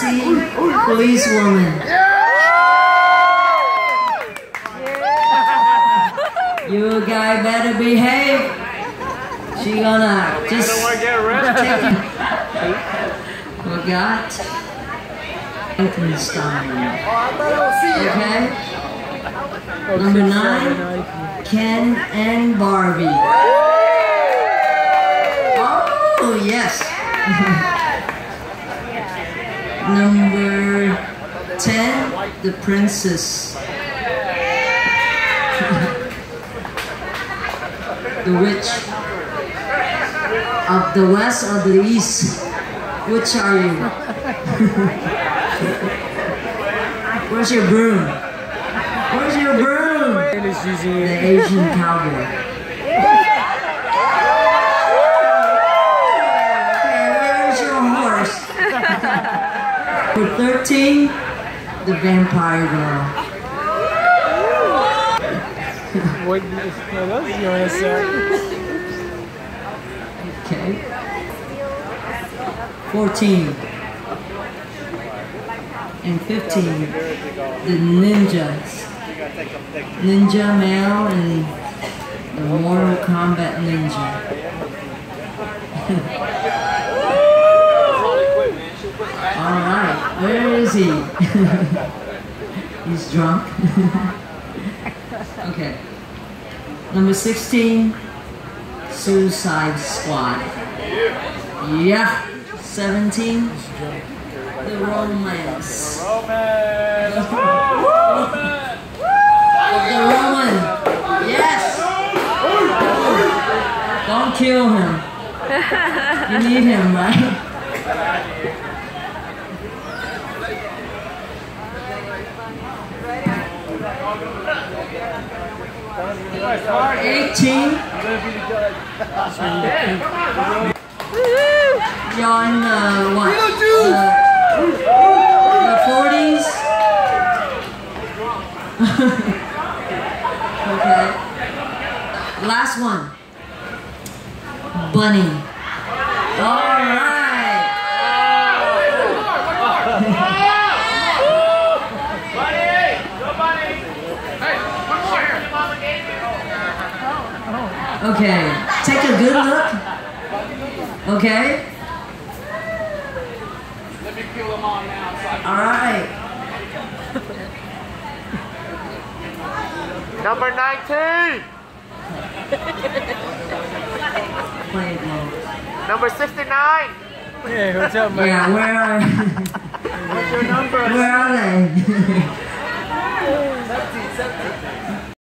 sexy policewoman. You guy better behave. She gonna just take you. We got Frankenstein. Okay. Number nine, Ken and Barbie. Oh yes. Number ten, the princess. the witch of the west or the east. Which are you? Where's your broom? Where's your broom? The Asian cowboy. Okay, where's your horse? For 13, the vampire girl. What, what else you want to say? Okay. 14 and 15, the ninjas. Ninja male and the Mortal Kombat ninja. He's drunk. okay. Number 16, Suicide Squad. Yeah. 17, The Romance. The Romance! the Roman. Yes. Don't kill him. You need him, right? Eighteen. You're on uh, what? The, the 40s? okay. Last one. Bunny. Alright. Okay, take a good look. Okay? Let me kill them all now. So I Alright. Number 19. Play it low. Number 69. Hey, what's up, man? Yeah, where are